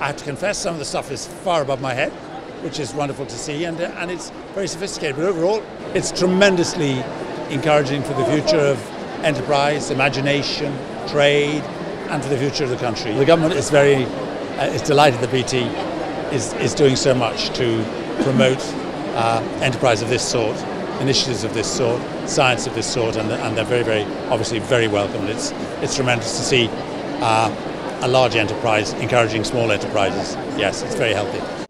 I have to confess, some of the stuff is far above my head, which is wonderful to see, and, uh, and it's very sophisticated. But overall, it's tremendously encouraging for the future of enterprise, imagination, trade, and for the future of the country. The government is very uh, is delighted that BT is, is doing so much to promote uh, enterprise of this sort, initiatives of this sort, science of this sort, and, and they're very, very, obviously very welcome. It's, it's tremendous to see uh, a large enterprise encouraging small enterprises. Yes, it's very healthy.